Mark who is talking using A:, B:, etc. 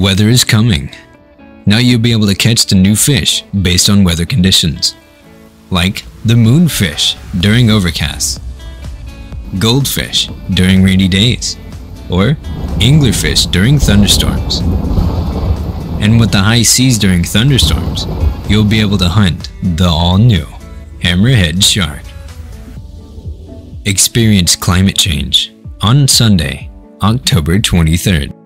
A: Weather is coming. Now you'll be able to catch the new fish based on weather conditions, like the moonfish during overcasts, goldfish during rainy days, or anglerfish during thunderstorms. And with the high seas during thunderstorms, you'll be able to hunt the all-new hammerhead shark. Experience climate change on Sunday, October 23rd.